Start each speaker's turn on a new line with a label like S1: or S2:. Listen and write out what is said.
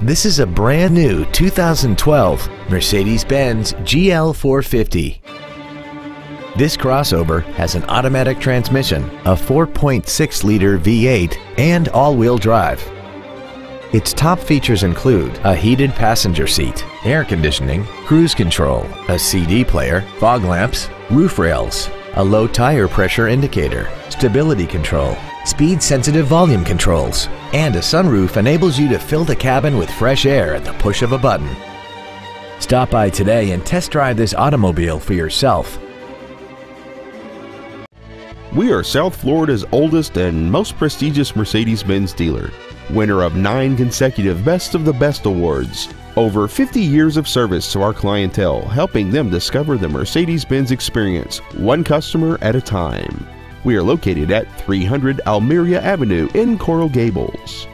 S1: This is a brand new 2012 Mercedes-Benz GL450. This crossover has an automatic transmission, a 4.6-liter V8, and all-wheel drive. Its top features include a heated passenger seat, air conditioning, cruise control, a CD player, fog lamps, roof rails, a low tire pressure indicator, stability control, speed-sensitive volume controls, and a sunroof enables you to fill the cabin with fresh air at the push of a button. Stop by today and test drive this automobile for yourself.
S2: We are South Florida's oldest and most prestigious Mercedes-Benz dealer, winner of nine consecutive Best of the Best awards. Over 50 years of service to our clientele, helping them discover the Mercedes-Benz experience, one customer at a time. We are located at 300 Almeria Avenue in Coral Gables.